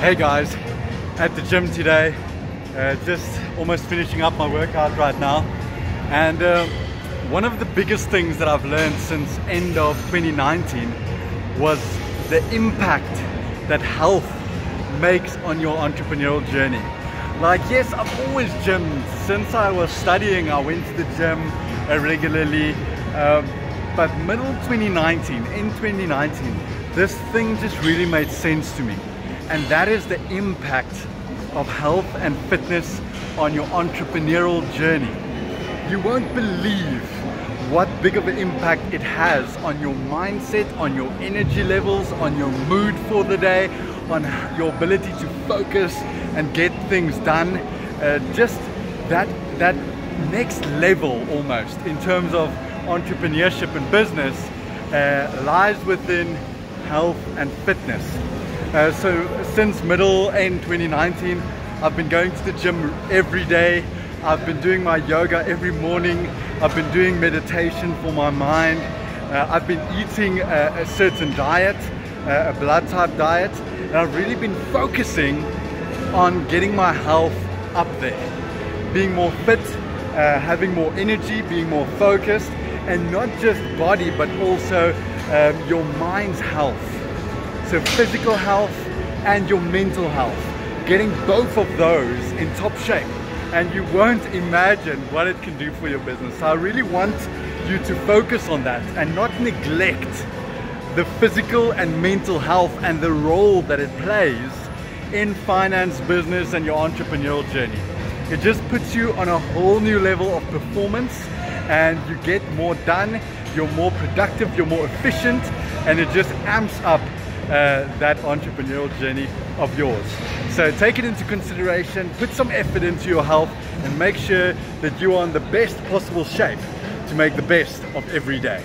Hey guys, at the gym today, uh, just almost finishing up my workout right now. And uh, one of the biggest things that I've learned since end of 2019 was the impact that health makes on your entrepreneurial journey. Like yes, I've always gymmed. Since I was studying, I went to the gym uh, regularly. Um, but middle 2019, in 2019, this thing just really made sense to me. And that is the impact of health and fitness on your entrepreneurial journey. You won't believe what big of an impact it has on your mindset, on your energy levels, on your mood for the day, on your ability to focus and get things done. Uh, just that, that next level almost in terms of entrepreneurship and business uh, lies within health and fitness. Uh, so since middle end 2019, I've been going to the gym every day. I've been doing my yoga every morning. I've been doing meditation for my mind. Uh, I've been eating a, a certain diet, uh, a blood type diet, and I've really been focusing on getting my health up there, being more fit, uh, having more energy, being more focused, and not just body, but also um, your mind's health. So physical health and your mental health. Getting both of those in top shape and you won't imagine what it can do for your business. So I really want you to focus on that and not neglect the physical and mental health and the role that it plays in finance, business, and your entrepreneurial journey. It just puts you on a whole new level of performance and you get more done, you're more productive, you're more efficient, and it just amps up Uh, that entrepreneurial journey of yours. So take it into consideration, put some effort into your health, and make sure that you are in the best possible shape to make the best of every day.